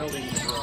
buildings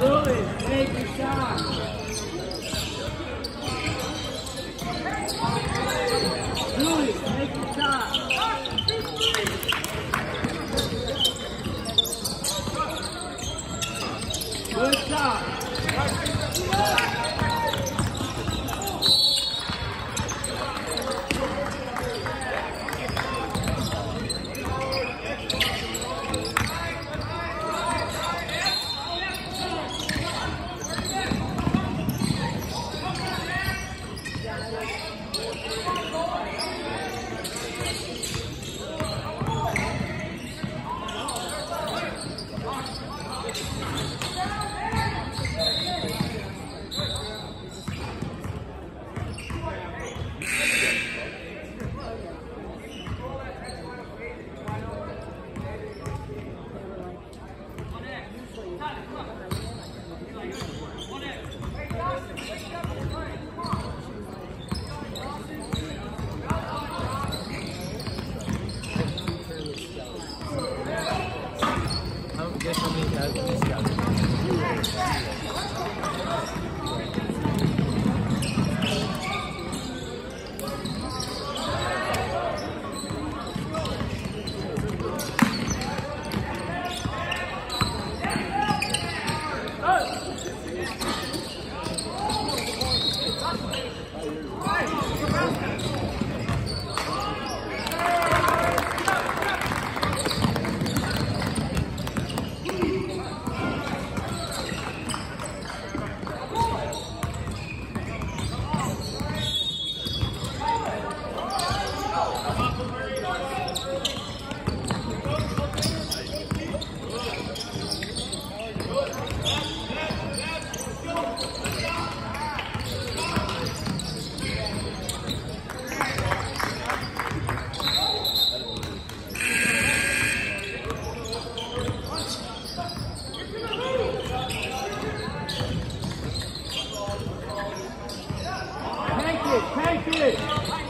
Lewis, take your shot. Lewis, take your. Good shot. Thank you. it, take it.